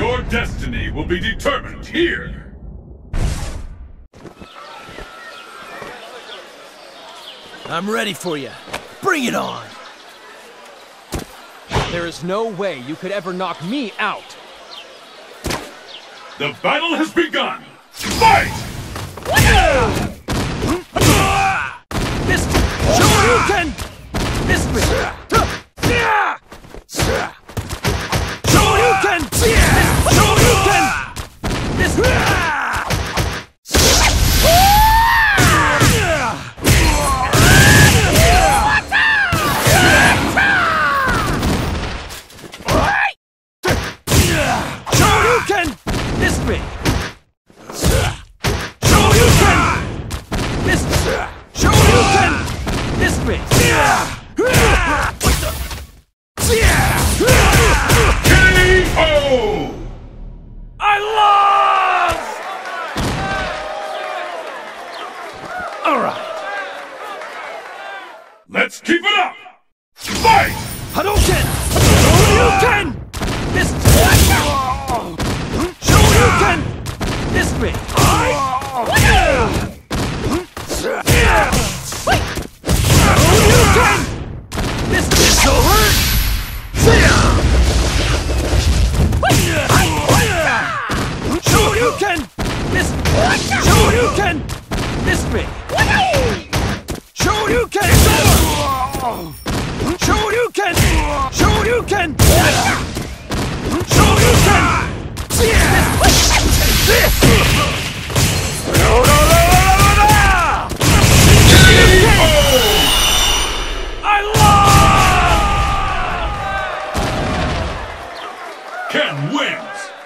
Your destiny will be determined here. I'm ready for you. Bring it on! There is no way you could ever knock me out. The battle has begun! Fight! Missed me! Ah! Shoryuken! Shoryuken! Missed me! Shoryuken! Missed me! Shoryuken! Missed me! KO! I lost! Alright. Let's keep it up! Fight! Hadouken! Shoryuken! Missed Shoryuken! Missed me! Shoryuken Show you Shoryuken! Shoryuken! Shoryuken! Shoryuken! This! I lost! Ken wins!